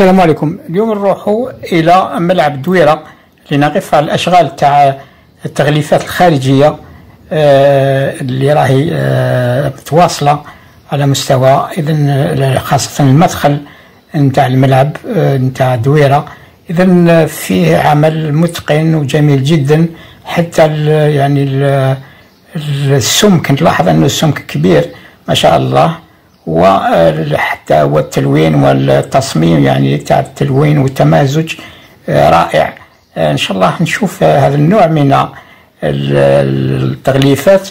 السلام عليكم. اليوم نروحوا إلى ملعب الدويره لنقف على الأشغال تاع التغليفات الخارجية آه، اللي راهي آه، متواصلة على مستوى اذا خاصة المدخل نتاع الملعب آه، نتاع الدويره اذا فيه عمل متقن وجميل جدا حتى ال يعني ال السمك. نلاحظ أنه السمك كبير ما شاء الله. وحتى والتلوين والتصميم يعني تاع التلوين والتمازج آه، رائع. آه، إن شاء الله نشوف هذا النوع من التغليفات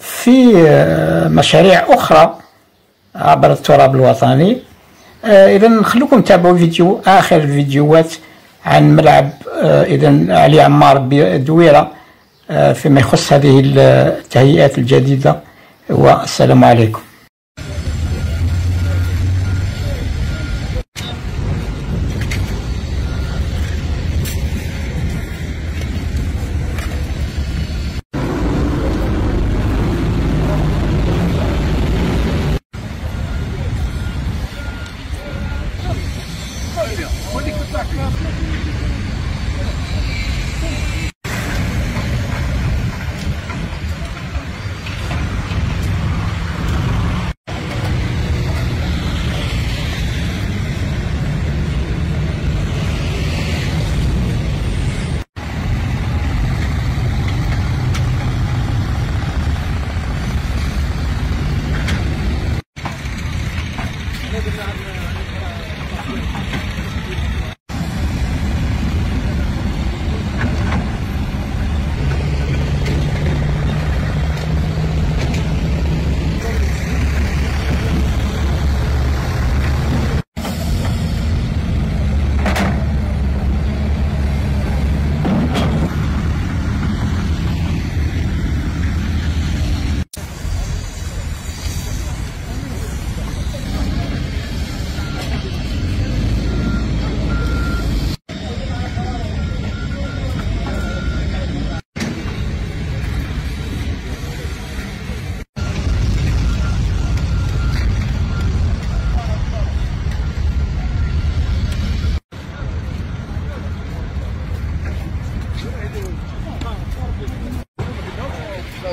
في آه، مشاريع أخرى عبر التراب الوطني. اذا نخليكم تتابعوا فيديو آخر الفيديوهات عن ملعب اذا علي عمار بدويرة فيما يخص هذه التهيئات الجديدة. والسلام عليكم. Ходи кутак. Thank you.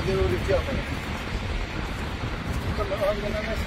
ديروا لي فيها طلعوا عندنا ناس